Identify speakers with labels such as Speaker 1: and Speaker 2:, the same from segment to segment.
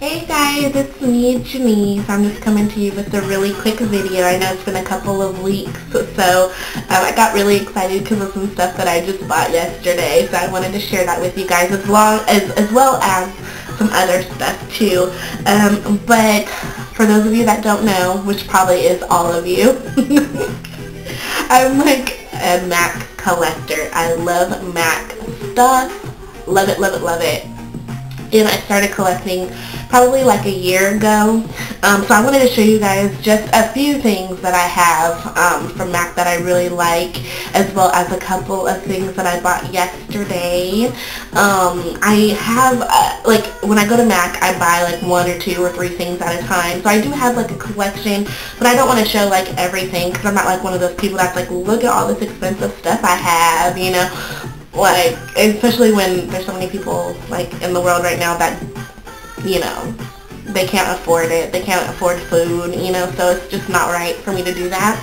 Speaker 1: Hey guys, it's me, Janice. I'm just coming to you with a really quick video. I know it's been a couple of weeks, so um, I got really excited because of some stuff that I just bought yesterday. So I wanted to share that with you guys as long as as well as some other stuff too. Um, but for those of you that don't know, which probably is all of you, I'm like a Mac collector. I love Mac stuff. Love it, love it, love it. And I started collecting probably like a year ago. Um, so I wanted to show you guys just a few things that I have um, from MAC that I really like, as well as a couple of things that I bought yesterday. Um, I have, uh, like, when I go to MAC, I buy like one or two or three things at a time. So I do have like a collection, but I don't want to show like everything because I'm not like one of those people that's like, look at all this expensive stuff I have, you know like especially when there's so many people like in the world right now that you know, they can't afford it. They can't afford food, you know, so it's just not right for me to do that.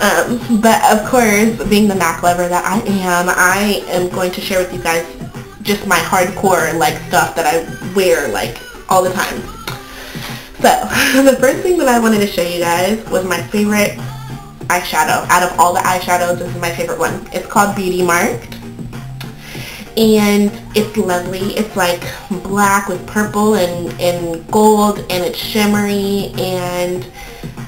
Speaker 1: Um, but of course, being the Mac lover that I am, I am going to share with you guys just my hardcore like stuff that I wear like all the time. So, the first thing that I wanted to show you guys was my favorite eyeshadow. Out of all the eyeshadows, this is my favorite one. It's called Beauty Marked and it's lovely. It's like black with purple and, and gold and it's shimmery and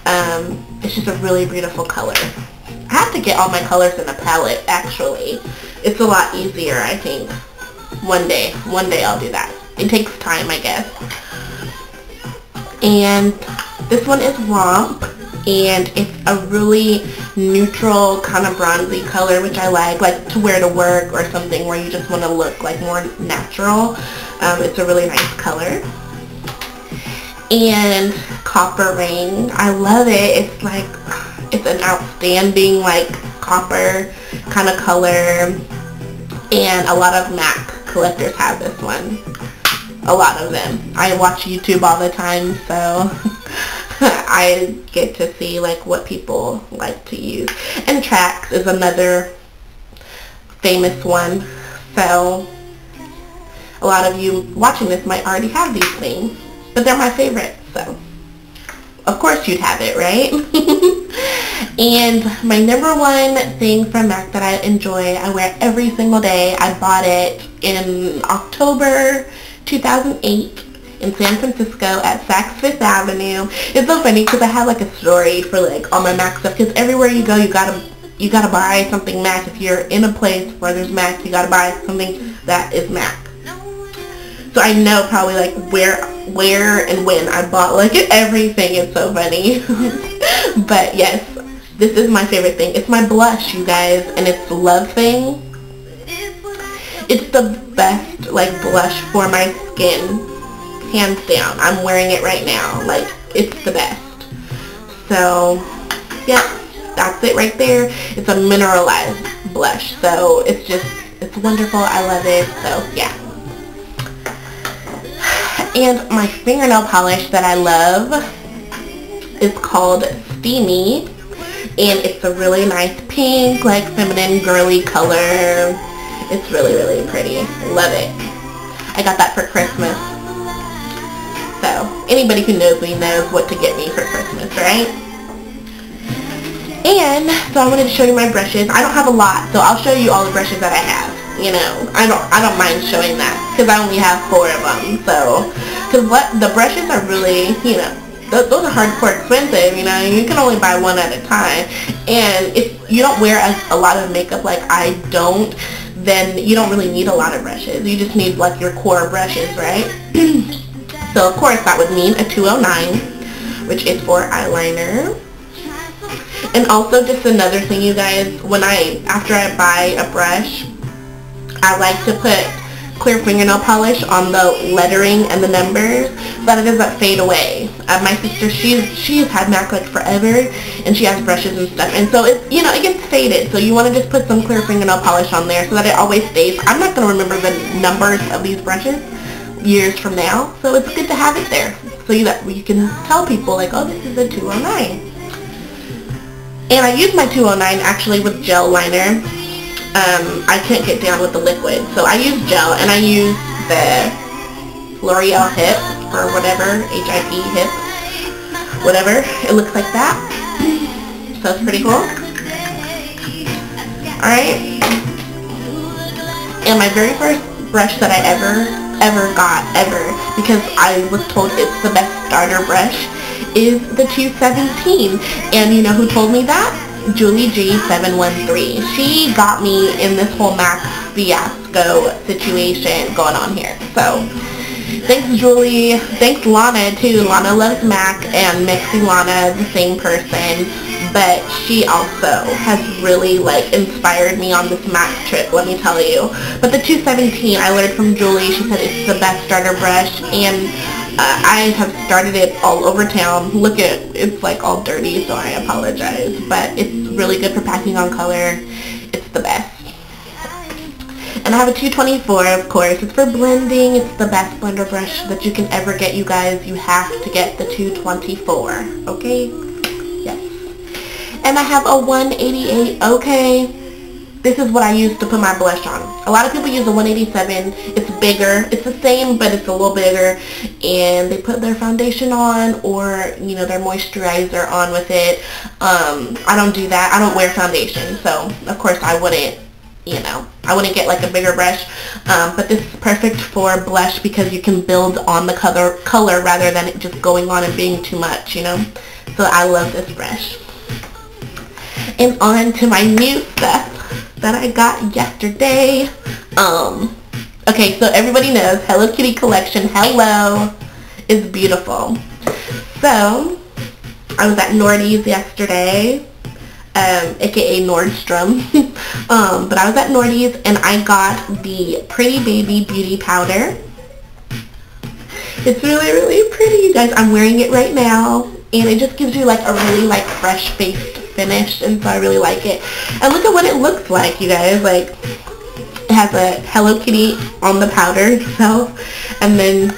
Speaker 1: um, it's just a really beautiful color. I have to get all my colors in a palette actually. It's a lot easier I think. One day. One day I'll do that. It takes time I guess. And this one is Romp and it's a really neutral kind of bronzy color which I like like to wear to work or something where you just want to look like more natural. Um, it's a really nice color. And Coppering I love it. It's like it's an outstanding like copper kind of color. And a lot of MAC collectors have this one. A lot of them. I watch YouTube all the time so I get to see like what people like to use. And Trax is another famous one. So a lot of you watching this might already have these things, but they're my favorite. So of course you'd have it, right? and my number one thing from MAC that I enjoy, I wear every single day. I bought it in October 2008 in San Francisco at Saks Fifth Avenue. It's so funny because I have like a story for like all my Mac stuff because everywhere you go you gotta you gotta buy something Mac. If you're in a place where there's Mac, you gotta buy something that is Mac. So I know probably like where where and when I bought like everything. It's so funny. but yes, this is my favorite thing. It's my blush, you guys, and it's the Love Thing. It's the best like blush for my skin hands down. I'm wearing it right now. Like, it's the best. So, yep, that's it right there. It's a mineralized blush. So, it's just, it's wonderful. I love it. So, yeah. And my fingernail polish that I love is called Steamy. And it's a really nice pink, like feminine, girly color. It's really, really pretty. Love it. I got that for Christmas. Anybody who knows me knows what to get me for Christmas, right? And so I wanted to show you my brushes. I don't have a lot, so I'll show you all the brushes that I have. You know, I don't I don't mind showing that because I only have four of them. So, because what the brushes are really, you know, th those are hardcore expensive. You know, you can only buy one at a time. And if you don't wear a lot of makeup like I don't, then you don't really need a lot of brushes. You just need like your core brushes, right? So of course that would mean a 209, which is for eyeliner. And also just another thing you guys, when I, after I buy a brush, I like to put clear fingernail polish on the lettering and the numbers so that it doesn't fade away. Uh, my sister, she's she's had MAC like forever and she has brushes and stuff and so it you know it gets faded so you want to just put some clear fingernail polish on there so that it always stays. I'm not going to remember the numbers of these brushes years from now. So it's good to have it there so you, that you can tell people like, oh, this is a 209. And I use my 209 actually with gel liner. Um, I can't get down with the liquid. So I use gel and I use the L'Oreal Hip, or whatever, HIP Hip, whatever. It looks like that. So it's pretty cool. Alright. And my very first brush that I ever, ever got, ever, because I was told it's the best starter brush, is the 217. And you know who told me that? Julie G713. She got me in this whole MAC fiasco situation going on here. So, thanks Julie. Thanks Lana too. Lana loves MAC and Mixy Lana, the same person. But she also has really like inspired me on this MAC trip, let me tell you. But the 217 I learned from Julie. She said it's the best starter brush and uh, I have started it all over town. Look at, it's like all dirty, so I apologize. But it's really good for packing on color. It's the best. And I have a 224, of course. It's for blending. It's the best blender brush that you can ever get, you guys. You have to get the 224, okay? Yes. And I have a 188, okay? This is what I use to put my blush on. A lot of people use the 187. It's bigger. It's the same, but it's a little bigger. And they put their foundation on or, you know, their moisturizer on with it. Um, I don't do that. I don't wear foundation. So, of course, I wouldn't, you know, I wouldn't get like a bigger brush. Um, but this is perfect for blush because you can build on the color, color rather than it just going on and being too much, you know. So I love this brush. And on to my new stuff that I got yesterday. Um, okay, so everybody knows Hello Kitty collection, Hello, is beautiful. So, I was at Nordy's yesterday, um, aka Nordstrom. um, but I was at Nordy's and I got the Pretty Baby Beauty Powder. It's really, really pretty, you guys. I'm wearing it right now, and it just gives you like a really like fresh face finished and so I really like it. And look at what it looks like, you guys. Like, it has a Hello Kitty on the powder itself. And then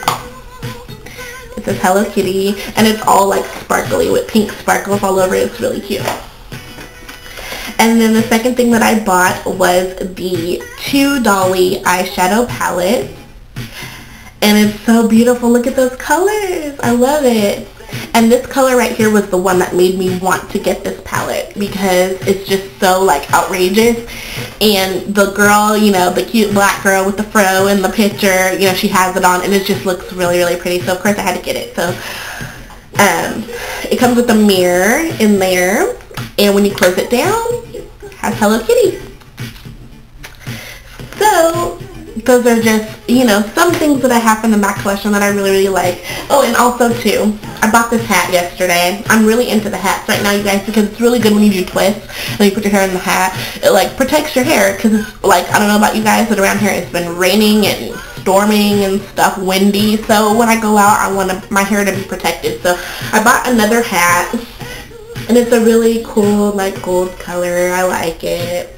Speaker 1: it says Hello Kitty. And it's all like sparkly with pink sparkles all over it. It's really cute. And then the second thing that I bought was the Too Dolly eyeshadow palette. And it's so beautiful. Look at those colors. I love it. And this color right here was the one that made me want to get this palette because it's just so like outrageous. And the girl, you know, the cute black girl with the fro in the picture, you know, she has it on and it just looks really, really pretty. So of course I had to get it. So um, it comes with a mirror in there. And when you close it down, Hello Kitty. So those are just, you know, some things that I have the MAC collection that I really, really like. Oh, and also, too, I bought this hat yesterday. I'm really into the hats right now, you guys, because it's really good when you do twists and you put your hair in the hat. It, like, protects your hair, because it's, like, I don't know about you guys, but around here it's been raining and storming and stuff, windy. So when I go out, I want my hair to be protected. So I bought another hat, and it's a really cool, like, gold color. I like it.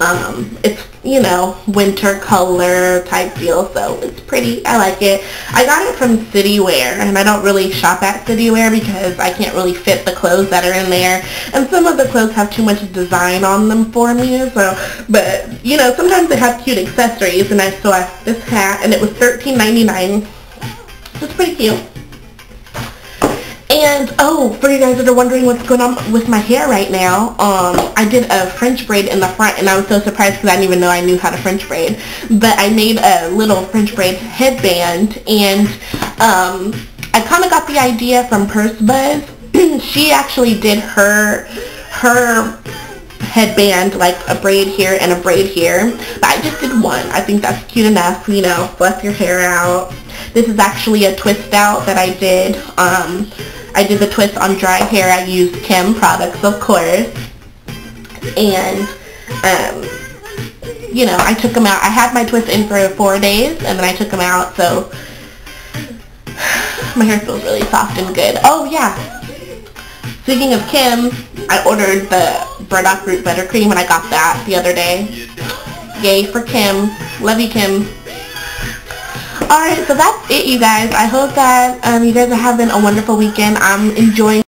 Speaker 1: Um, it's, you know, winter color type deal, so it's pretty. I like it. I got it from CityWear, and I don't really shop at CityWear because I can't really fit the clothes that are in there. And some of the clothes have too much design on them for me, so, but, you know, sometimes they have cute accessories, and I saw this hat, and it was $13.99. It's pretty cute. And, oh, for you guys that are wondering what's going on with my hair right now, um, I did a French braid in the front, and I was so surprised because I didn't even know I knew how to French braid. But I made a little French braid headband, and um, I kind of got the idea from Purse Buzz. she actually did her, her headband, like a braid here and a braid here. But I just did one. I think that's cute enough, you know, fluff your hair out. This is actually a twist out that I did. Um, I did the twist on dry hair. I used Kim products, of course. And, um, you know, I took them out. I had my twist in for four days, and then I took them out, so my hair feels really soft and good. Oh, yeah. Speaking of Kim, I ordered the burdock root buttercream, and I got that the other day. Yay for Kim. Love you, Kim. Alright, so that's it, you guys. I hope that um, you guys are having a wonderful weekend. I'm enjoying